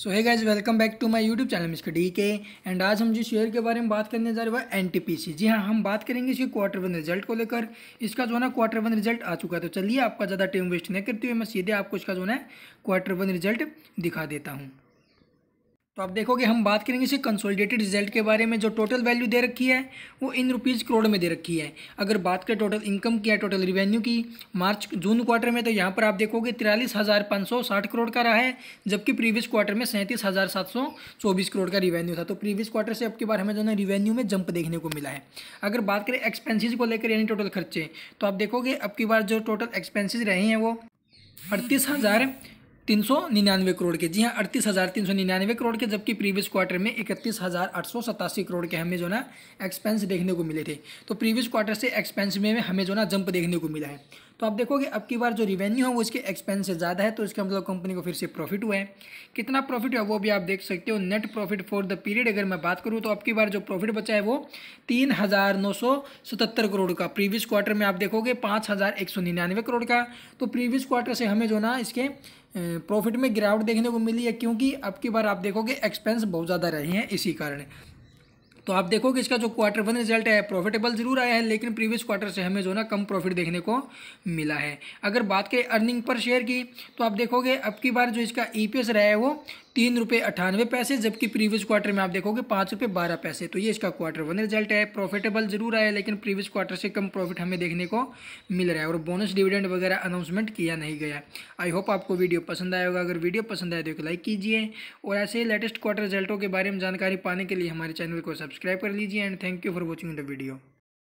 So hi guys welcome back to my YouTube channel mister D K and आज हम जिस share के बारे में बात करने जा रहे हैं, वह एन जी हाँ हम बात करेंगे इसके क्वार्टर वन रिज़ल्ट को लेकर। इसका जो है ना क्वार्टर वन रिज़ल्ट आ चुका है। तो चलिए, आपका ज़्यादा टाइम वेस्ट नहीं करते हुए मैं सीधे आपको इसका जो है क्वार्टर वन रिज़ल्ट दिखा देता हूँ। तो आप देखोगे हम बात करेंगे इसे कंसोलिडेटेड रिज़ल्ट के बारे में, जो टोटल वैल्यू दे रखी है, वो इन रुपीज़ करोड़ में दे रखी है। अगर बात करें टोटल इनकम की है टोटल रिवेन्यू की, मार्च, जून क्वार्टर में तो यहाँ पर आप देखोगे तिरालीस हज़ार पाँच सौ साठ करोड़ का रहा है, जबकि प्रीवियस क्वार्टर में सैंतीस हज़ार सात सौ चौबीस करोड़ का रिवेन्यू था। तो प्रीवियस क्वार्टर से अब की बार हमें जो है रिवेन्यू में जंप देखने को मिला है। अगर बात करें एक्सपेंसिस को लेकर, यानी टोटल खर्चे तो आप देखोगे अब की बार जो टोटल एक्सपेंसिस रहे हैं, वो अड़तीस हज़ार तीन सौ निन्यानवे करोड़ के। जी हाँ अड़तीस हज़ार तीन सौ निन्यानवे करोड़ के, जबकि प्रीवियस क्वार्टर में इकतीस हज़ार आठ सौ सतासी करोड़ के हमें जो ना, एक्सपेंस देखने को मिले थे। तो प्रीवियस क्वार्टर से एक्सपेंस में हमें जो ना, जंप देखने को मिला है। तो आप देखोगे अब की बार जो रिवेन्यू है वो इसके एक्सपेंस से ज़्यादा है तो इसका मतलब कंपनी को फिर से प्रॉफिट हुआ है। कितना प्रॉफिट हुआ वो भी आप देख सकते हो। Net profit for the period अगर मैं बात करूँ तो अब की बार जो प्रॉफिट बचा है वो तीन हज़ार नौ सौ सतहत्तर करोड़ का। प्रीवियस क्वार्टर में आप देखोगे पाँच हज़ार एक सौ निन्यानवे करोड़ का। तो प्रीवियस क्वार्टर से हमें जो ना इसके प्रॉफिट में गिरावट देखने को मिली है, क्योंकि अब की बार आप देखोगे एक्सपेंस बहुत ज़्यादा रहे हैं इसी कारण। तो आप देखोगे इसका जो क्वार्टर वन रिज़ल्ट है प्रॉफिटेबल ज़रूर आया है, लेकिन प्रीवियस क्वार्टर से हमें जो ना कम प्रॉफिट देखने को मिला है। अगर बात करें अर्निंग पर शेयर की तो आप देखोगे अब की बार जो इसका ईपीएस रहा है वो तीन रुपये अठानवे पैसे, जबकि प्रीवियस क्वार्टर में आप देखोगे पाँच रुपये बारह पैसे। तो ये इसका क्वार्टर वन रिज़ल्ट है। प्रॉफिटेबल ज़रूर आया, लेकिन प्रीवियस क्वार्टर से कम प्रॉफिट हमें देखने को मिल रहा है और बोनस डिविडेंड वगैरह अनाउंसमेंट किया नहीं गया। आई होप आपको वीडियो पसंद आया होगा। अगर वीडियो पसंद आए तो एक लाइक कीजिए और ऐसे ही लेटेस्ट क्वार्टर रिजल्टों के बारे में जानकारी पाने के लिए हमारे चैनल को सब्सक्राइब कर लीजिए and thank you for watching the video